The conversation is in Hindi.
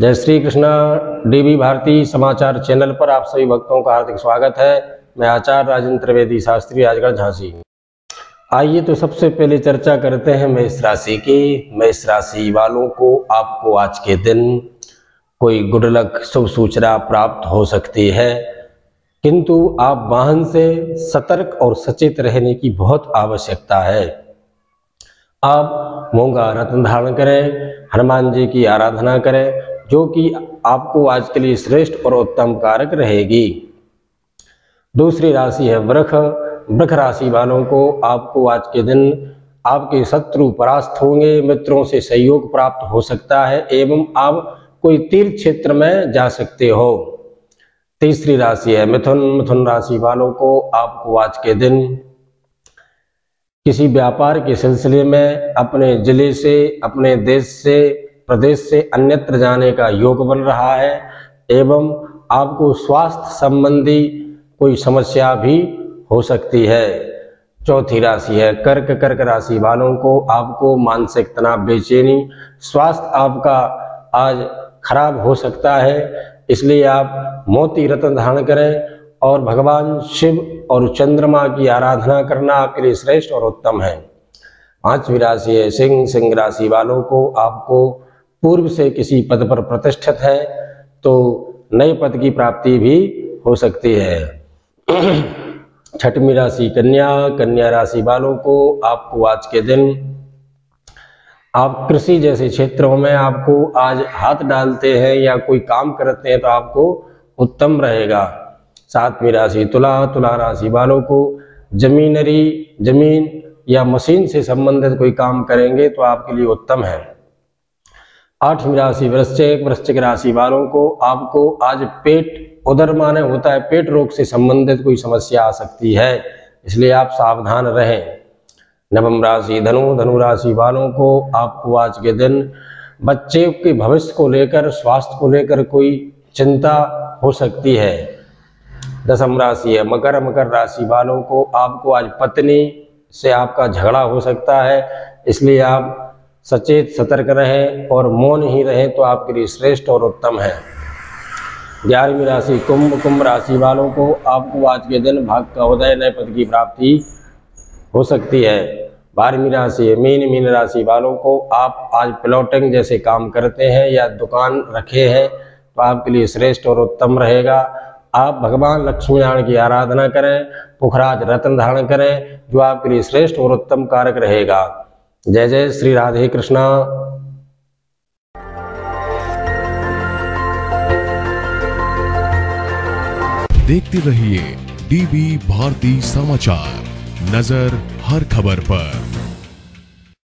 जय श्री कृष्णा, डीबी भारती समाचार चैनल पर आप सभी भक्तों का हार्दिक स्वागत है। मैं आचार्य राजेंद्र त्रिवेदी शास्त्री, राजगढ़, झांसी। आइए तो सबसे पहले चर्चा करते हैं मेष राशि की। मेष राशि वालों को आपको आज के दिन कोई गुड लक शुभ सूचना प्राप्त हो सकती है। किंतु आप वाहन से सतर्क और सचेत रहने की बहुत आवश्यकता है। आप मूँगा रत्न धारण करें, हनुमान जी की आराधना करें जो कि आपको आज के लिए श्रेष्ठ और उत्तम कारक रहेगी। दूसरी राशि है वृख। वृख राशि वालों को आपको आज के दिन आपके शत्रु परास्त होंगे, मित्रों से सहयोग प्राप्त हो सकता है एवं आप कोई तीर्थ क्षेत्र में जा सकते हो। तीसरी राशि है मिथुन। मिथुन राशि वालों को आपको आज के दिन किसी व्यापार के सिलसिले में अपने ज़िले से, अपने देश से प्रदेश से अन्यत्र जाने का योग बन रहा है, एवं आपको स्वास्थ्य संबंधी कोई समस्या भी हो सकती है। चौथी राशि है, कर्क कर्क राशि वालों को आपको मानसिक तनाव बेचैनी, स्वास्थ्य आपका आज खराब हो सकता है, इसलिए आप मोती रत्न धारण करें और भगवान शिव और चंद्रमा की आराधना करना आपके लिए श्रेष्ठ और उत्तम है। पांचवी राशि है, सिंह सिंह राशि वालों को आपको पूर्व से किसी पद पर प्रतिष्ठित है तो नए पद की प्राप्ति भी हो सकती है। छठवीं राशि कन्या कन्या राशि वालों को आपको आज के दिन, आप कृषि जैसे क्षेत्रों में आपको आज हाथ डालते हैं या कोई काम करते हैं तो आपको उत्तम रहेगा। सातवीं राशि तुला तुला राशि वालों को जमीनरी, ज़मीन या मशीन से संबंधित कोई काम करेंगे तो आपके लिए उत्तम है। आठवीं राशि वृश्चिक वृश्चिक राशि वालों को आपको आज पेट उदर माने होता है, पेट रोग से संबंधित कोई समस्या आ सकती है, इसलिए आप सावधान रहें। नवम राशि धनु धनु राशि वालों को आपको आज के दिन बच्चे के भविष्य को लेकर, स्वास्थ्य को लेकर कोई चिंता हो सकती है। दसम राशि है मकर मकर राशि वालों को आपको आज पत्नी से आपका झगड़ा हो सकता है, इसलिए आप सचेत, सतर्क रहें और मौन ही रहें तो आपके लिए श्रेष्ठ और उत्तम है। ग्यारहवीं राशि कुंभ कुंभ राशि वालों को आपको आज के दिन भाग का उदय नए पद की प्राप्ति हो सकती है। बारहवीं राशि, मीन मीन राशि वालों को आप आज प्लॉटिंग जैसे काम करते हैं या दुकान रखे हैं तो आपके लिए श्रेष्ठ और उत्तम रहेगा। आप भगवान लक्ष्मी नारायण की आराधना करें, पुखराज रत्न धारण करें, जो आपके लिए श्रेष्ठ और उत्तम कारक रहेगा। जय जय श्री राधे कृष्णा। देखते रहिए डीबी भारती समाचार नज़र हर खबर पर।